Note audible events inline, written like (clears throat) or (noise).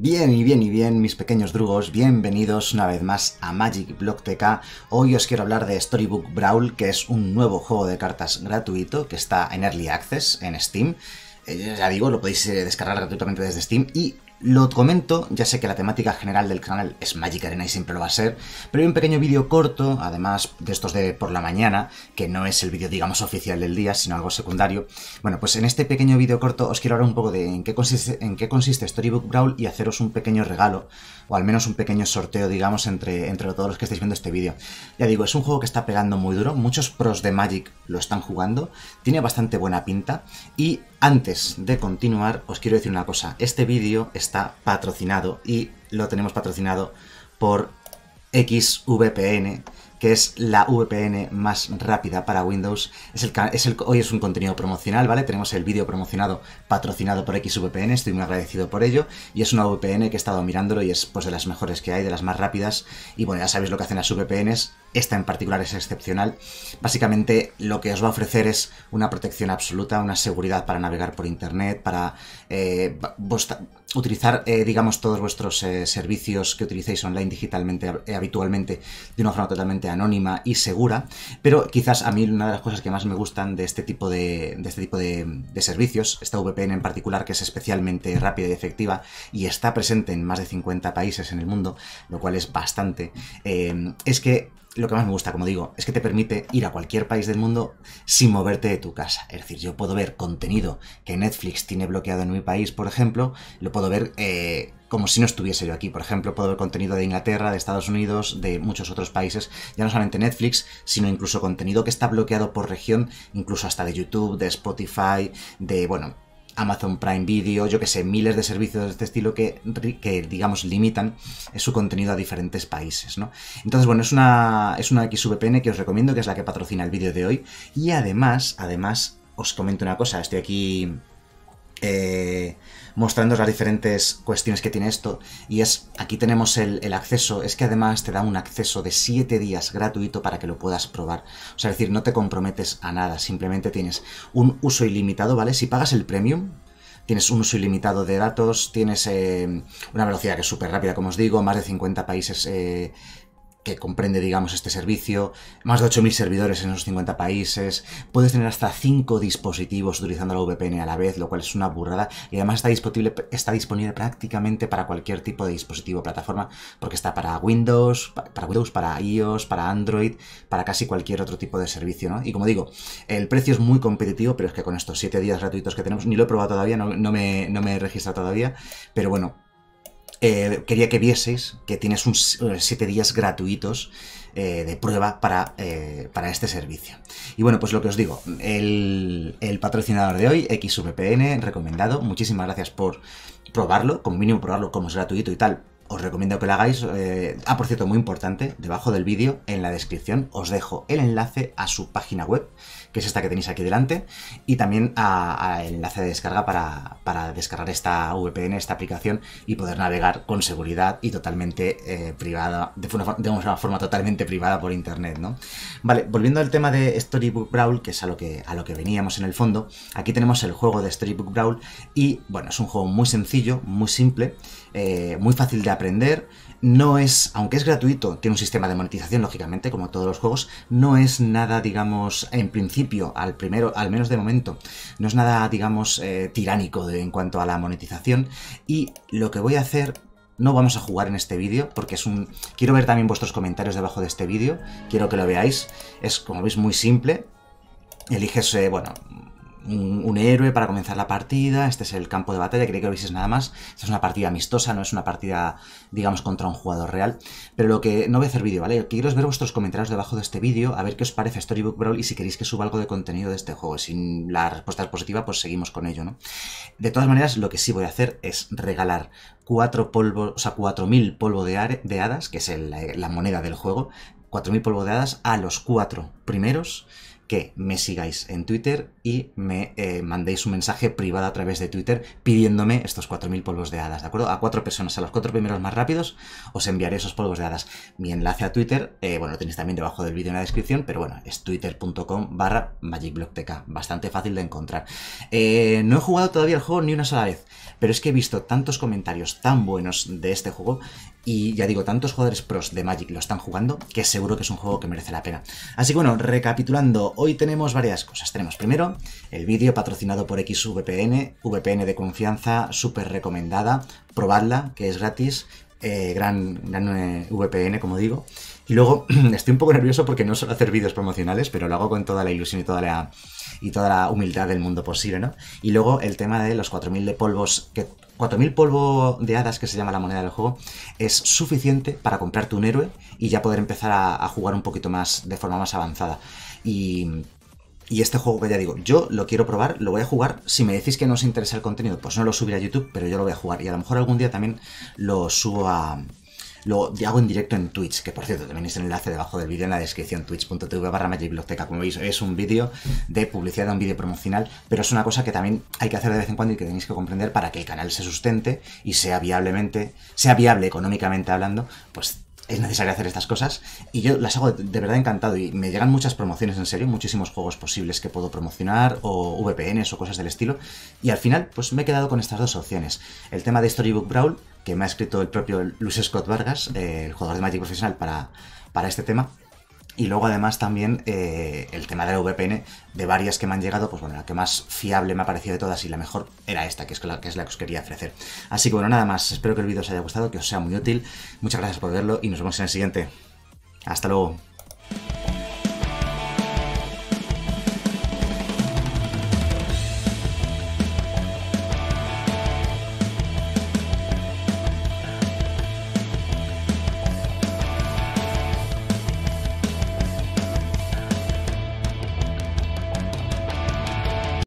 Bien y bien y bien, mis pequeños drugos, bienvenidos una vez más a Magic Block TK. Hoy os quiero hablar de Storybook Brawl, que es un nuevo juego de cartas gratuito que está en Early Access en Steam. Eh, ya digo, lo podéis eh, descargar gratuitamente desde Steam y lo comento, ya sé que la temática general del canal es Magic Arena y siempre lo va a ser, pero hay un pequeño vídeo corto, además de estos de por la mañana, que no es el vídeo, digamos, oficial del día, sino algo secundario. Bueno, pues en este pequeño vídeo corto os quiero hablar un poco de en qué consiste, en qué consiste Storybook Brawl y haceros un pequeño regalo, o al menos un pequeño sorteo, digamos, entre, entre todos los que estáis viendo este vídeo. Ya digo, es un juego que está pegando muy duro, muchos pros de Magic lo están jugando, tiene bastante buena pinta, y antes de continuar, os quiero decir una cosa, este vídeo es está patrocinado y lo tenemos patrocinado por XVPN, que es la VPN más rápida para Windows. Es el, es el, hoy es un contenido promocional, ¿vale? Tenemos el vídeo promocionado patrocinado por XVPN, estoy muy agradecido por ello. Y es una VPN que he estado mirándolo y es pues de las mejores que hay, de las más rápidas. Y bueno, ya sabéis lo que hacen las VPNs, esta en particular es excepcional. Básicamente lo que os va a ofrecer es una protección absoluta, una seguridad para navegar por Internet, para eh, utilizar, eh, digamos, todos vuestros eh, servicios que utilicéis online digitalmente habitualmente de una forma totalmente anónima y segura. Pero quizás a mí una de las cosas que más me gustan de este tipo de, de este tipo de, de servicios, esta VPN en particular, que es especialmente rápida y efectiva y está presente en más de 50 países en el mundo, lo cual es bastante, es que lo que más me gusta, como digo, es que te permite ir a cualquier país del mundo sin moverte de tu casa. Es decir, yo puedo ver contenido que Netflix tiene bloqueado en mi país, por ejemplo, lo puedo ver eh, como si no estuviese yo aquí. Por ejemplo, puedo ver contenido de Inglaterra, de Estados Unidos, de muchos otros países, ya no solamente Netflix, sino incluso contenido que está bloqueado por región, incluso hasta de YouTube, de Spotify, de, bueno, Amazon Prime Video, yo que sé, miles de servicios de este estilo que, que digamos, limitan su contenido a diferentes países, ¿no? Entonces, bueno, es una, es una XVPN que os recomiendo, que es la que patrocina el vídeo de hoy. Y además, además, os comento una cosa, estoy aquí eh, mostrando las diferentes cuestiones que tiene esto. Y es, aquí tenemos el, acceso, es que además te da un acceso de 7 días gratuito para que lo puedas probar. O sea, es decir, no te comprometes a nada, simplemente tienes un uso ilimitado, ¿vale? Si pagas el premium, tienes un uso ilimitado de datos, tienes eh, una velocidad que es súper rápida, como os digo, más de 50 países eh, que comprende, digamos, este servicio, más de 8.000 servidores en esos 50 países, puedes tener hasta 5 dispositivos utilizando la VPN a la vez, lo cual es una burrada, y además está disponible, está disponible prácticamente para cualquier tipo de dispositivo o plataforma, porque está para Windows, para Windows, para iOS, para Android, para casi cualquier otro tipo de servicio, ¿no? Y como digo, el precio es muy competitivo, pero es que con estos 7 días gratuitos que tenemos, ni lo he probado todavía, no, me, no me he registrado todavía, pero bueno, eh, quería que vieseis que tienes un 7 eh, días gratuitos eh, de prueba para, para, este servicio. Y bueno, pues lo que os digo, el, el, patrocinador de hoy, XVPN, recomendado. Muchísimas gracias por probarlo, como mínimo probarlo como es gratuito y tal. Os recomiendo que lo hagáis. ah, por cierto, muy importante, debajo del vídeo, en la descripción, os dejo el enlace a su página web que es esta que tenéis aquí delante, y también al enlace de descarga para, descargar esta VPN, esta aplicación, y poder navegar con seguridad y totalmente eh, privada, de una, de una, forma totalmente privada por internet, ¿no? Vale, volviendo al tema de Storybook Brawl, que es a lo que, a lo que veníamos en el fondo, aquí tenemos el juego de Storybook Brawl, y bueno, es un juego muy sencillo, muy simple, eh, muy fácil de aprender, no es, aunque es gratuito, tiene un sistema de monetización, lógicamente, como todos los juegos, no es nada, digamos, en principio, al primero, al menos de momento, no es nada, digamos, eh, tiránico en cuanto a la monetización. Y lo que voy a hacer no vamos a jugar en este vídeo porque es un... Quiero ver también vuestros comentarios debajo de este vídeo, quiero que lo veáis. Es, como veis, muy simple. Eliges, eh, bueno, un, héroe para comenzar la partida, este es el campo de batalla, quería que lo vieseis nada más, esta es una partida amistosa, no es una partida, digamos, contra un jugador real, pero lo que, no voy a hacer vídeo, ¿vale? quiero ver vuestros comentarios debajo de este vídeo, a ver qué os parece Storybook Brawl y si queréis que suba algo de contenido de este juego, si la respuesta es positiva, pues seguimos con ello, ¿no? De todas maneras, lo que sí voy a hacer es regalar cuatro polvos, o sea, 4000 polvo de, de hadas, que es la moneda del juego, 4.000 polvo de hadas a los cuatro primeros que me sigáis en Twitter y me eh, mandéis un mensaje privado a través de Twitter pidiéndome estos 4.000 polvos de hadas, ¿de acuerdo? A cuatro personas, a los cuatro primeros más rápidos, os enviaré esos polvos de hadas. Mi enlace a Twitter, eh, bueno, lo tenéis también debajo del vídeo en la descripción, pero bueno, es twitter.com barra magicblocktk, bastante fácil de encontrar. Eh, no he jugado todavía el juego ni una sola vez, pero es que he visto tantos comentarios tan buenos de este juego y ya digo, tantos jugadores pros de Magic lo están jugando que seguro que es un juego que merece la pena. Así que bueno, recapitulando, hoy tenemos varias cosas. Tenemos primero el vídeo patrocinado por XVPN, VPN de confianza, súper recomendada, probadla, que es gratis, eh, gran, gran eh, VPN, como digo. Y luego (clears throat) estoy un poco nervioso porque no suelo hacer vídeos promocionales, pero lo hago con toda la ilusión y toda la, y toda la humildad del mundo posible, ¿no? Y luego el tema de los 4.000 de polvos, que 4.000 polvo de hadas, que se llama la moneda del juego, es suficiente para comprarte un héroe y ya poder empezar a, jugar un poquito más, de forma más avanzada. Y, y este juego que ya digo, yo lo quiero probar, lo voy a jugar. Si me decís que no os interesa el contenido, pues no lo subiré a YouTube, pero yo lo voy a jugar. Y a lo mejor algún día también lo subo a, lo hago en directo en Twitch, que por cierto también es el enlace debajo del vídeo en la descripción, twitch.tv barra magicbiblioteca. Como veis, es un vídeo de publicidad, un vídeo promocional, pero es una cosa que también hay que hacer de vez en cuando y que tenéis que comprender para que el canal se sustente y sea viablemente, sea viable económicamente hablando, pues es necesario hacer estas cosas y yo las hago de, verdad encantado y me llegan muchas promociones en serio, muchísimos juegos posibles que puedo promocionar o VPNs o cosas del estilo y al final pues me he quedado con estas dos opciones. El tema de Storybook Brawl que me ha escrito el propio Luis Scott Vargas, eh, el jugador de Magic profesional para, para este tema y luego además también eh, el tema de la VPN, de varias que me han llegado, pues bueno, la que más fiable me ha parecido de todas y la mejor era esta, que es la que, es la que os quería ofrecer. Así que bueno, nada más, espero que el vídeo os haya gustado, que os sea muy útil. Muchas gracias por verlo y nos vemos en el siguiente. Hasta luego.